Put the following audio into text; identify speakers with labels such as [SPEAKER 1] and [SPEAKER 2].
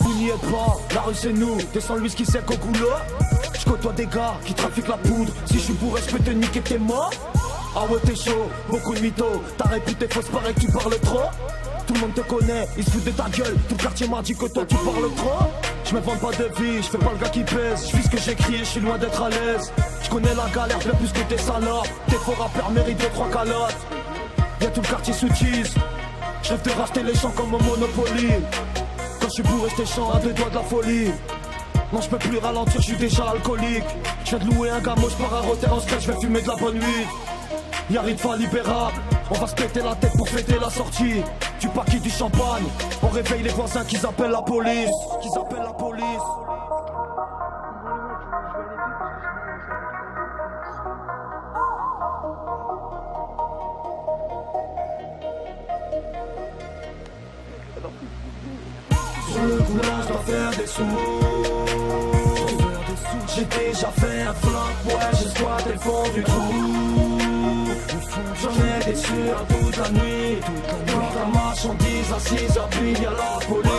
[SPEAKER 1] Vous n'y êtes pas, la rue c'est nous, descends Louis qui sait qu'au goulot. Je côtoie des gars qui trafiquent la poudre, si je suis bourré je peux te niquer t'es mort. Ah ouais t'es chaud, beaucoup de mythos, ta réputé fausse pareil tu parles trop. Tout le monde te connaît, ils se foutent de ta gueule, tout le quartier m'a dit que toi tu parles trop. Je me vends pas de vie, je fais pas le gars qui pèse, je ce que j'écris et je suis loin d'être à l'aise. Je connais la galère bien plus que tes salopes, tes faux rappeurs méritent deux trois calottes. Y'a tout le quartier sous je rêve de racheter les champs comme au Monopoly. Quand je suis bourré, j'étais champ à deux doigts de la folie. Non, je peux plus ralentir, je suis déjà alcoolique. Je viens de louer un gamo, je pars à Rotter en je vais fumer de la bonne nuit. Y'a Ritva libérable, on va se péter la tête pour fêter la sortie. Du paquet du champagne, on réveille les voisins qui appellent la police. Qu'ils appellent la police. Le boulot, je dois faire des sous. J'ai déjà fait un flop, ouais, j'ai squatté le fond du trou. J'en ai des sur toute la nuit. Toute la marchandise à 6 heures, puis y'a la police.